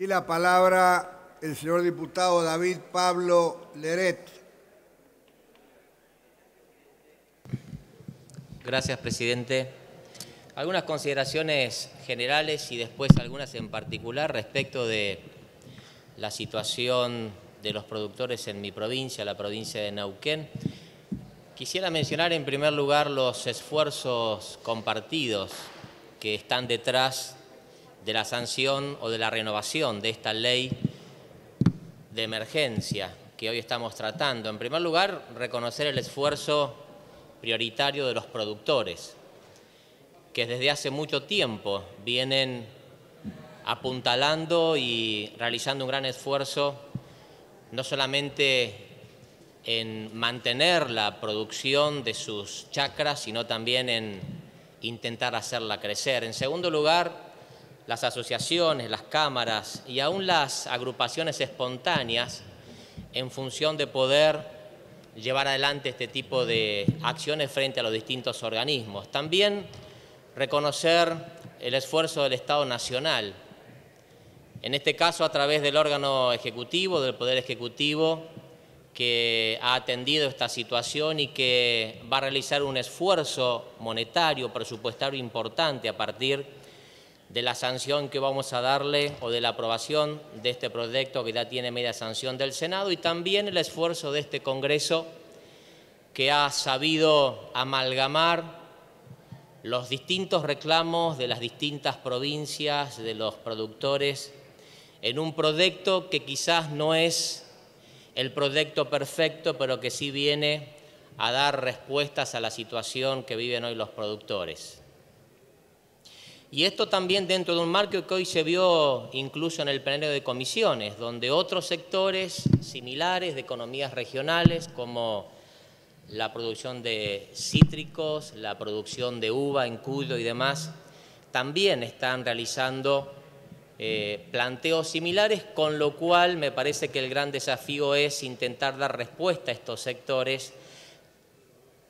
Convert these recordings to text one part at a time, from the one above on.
Tiene la palabra el señor diputado David Pablo Leret. Gracias, presidente. Algunas consideraciones generales y después algunas en particular respecto de la situación de los productores en mi provincia, la provincia de Neuquén. Quisiera mencionar en primer lugar los esfuerzos compartidos que están detrás de la sanción o de la renovación de esta ley de emergencia que hoy estamos tratando. En primer lugar, reconocer el esfuerzo prioritario de los productores, que desde hace mucho tiempo vienen apuntalando y realizando un gran esfuerzo, no solamente en mantener la producción de sus chacras, sino también en intentar hacerla crecer. En segundo lugar, las asociaciones, las cámaras y aún las agrupaciones espontáneas en función de poder llevar adelante este tipo de acciones frente a los distintos organismos. También reconocer el esfuerzo del Estado Nacional, en este caso a través del órgano ejecutivo, del Poder Ejecutivo, que ha atendido esta situación y que va a realizar un esfuerzo monetario, presupuestario importante a partir de la sanción que vamos a darle o de la aprobación de este proyecto que ya tiene media sanción del Senado y también el esfuerzo de este Congreso que ha sabido amalgamar los distintos reclamos de las distintas provincias, de los productores, en un proyecto que quizás no es el proyecto perfecto, pero que sí viene a dar respuestas a la situación que viven hoy los productores. Y esto también dentro de un marco que hoy se vio incluso en el plenario de comisiones, donde otros sectores similares de economías regionales, como la producción de cítricos, la producción de uva en Cuyo y demás, también están realizando eh, planteos similares, con lo cual me parece que el gran desafío es intentar dar respuesta a estos sectores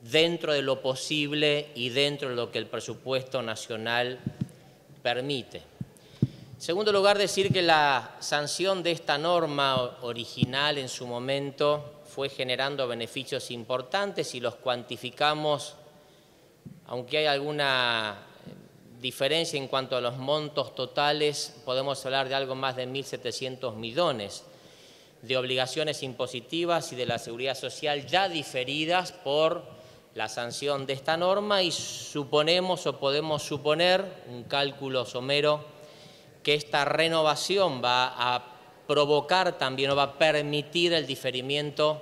dentro de lo posible y dentro de lo que el presupuesto nacional permite. En segundo lugar, decir que la sanción de esta norma original en su momento fue generando beneficios importantes y los cuantificamos, aunque hay alguna diferencia en cuanto a los montos totales, podemos hablar de algo más de 1.700 millones de obligaciones impositivas y de la seguridad social ya diferidas por la sanción de esta norma y suponemos o podemos suponer, un cálculo somero, que esta renovación va a provocar también o va a permitir el diferimiento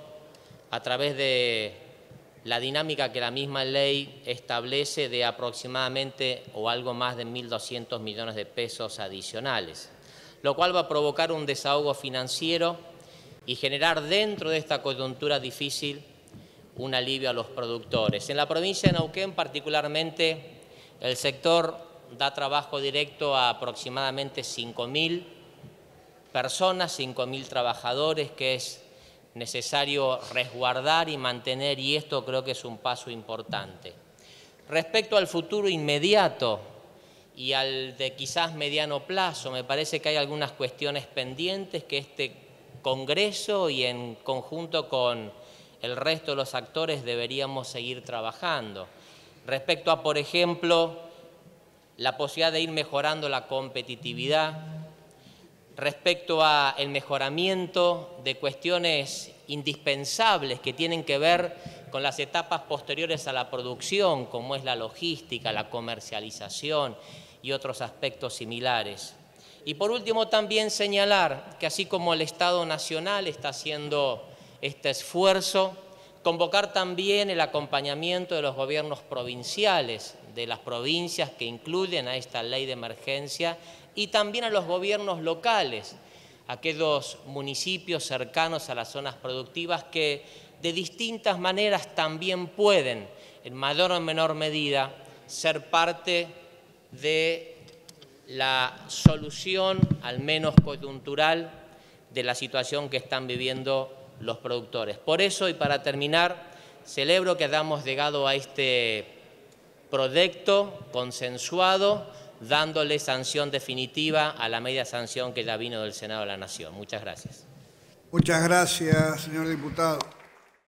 a través de la dinámica que la misma ley establece de aproximadamente o algo más de 1.200 millones de pesos adicionales, lo cual va a provocar un desahogo financiero y generar dentro de esta coyuntura difícil un alivio a los productores. En la provincia de Neuquén particularmente el sector da trabajo directo a aproximadamente 5.000 personas, 5.000 trabajadores, que es necesario resguardar y mantener y esto creo que es un paso importante. Respecto al futuro inmediato y al de quizás mediano plazo, me parece que hay algunas cuestiones pendientes que este Congreso y en conjunto con el resto de los actores deberíamos seguir trabajando. Respecto a, por ejemplo, la posibilidad de ir mejorando la competitividad, respecto a el mejoramiento de cuestiones indispensables que tienen que ver con las etapas posteriores a la producción, como es la logística, la comercialización y otros aspectos similares. Y por último también señalar que así como el Estado Nacional está haciendo este esfuerzo, convocar también el acompañamiento de los gobiernos provinciales, de las provincias que incluyen a esta ley de emergencia y también a los gobiernos locales, aquellos municipios cercanos a las zonas productivas que de distintas maneras también pueden, en mayor o menor medida, ser parte de la solución, al menos coyuntural, de la situación que están viviendo los productores. Por eso, y para terminar, celebro que hayamos llegado a este proyecto consensuado dándole sanción definitiva a la media sanción que ya vino del Senado de la Nación. Muchas gracias. Muchas gracias, señor diputado.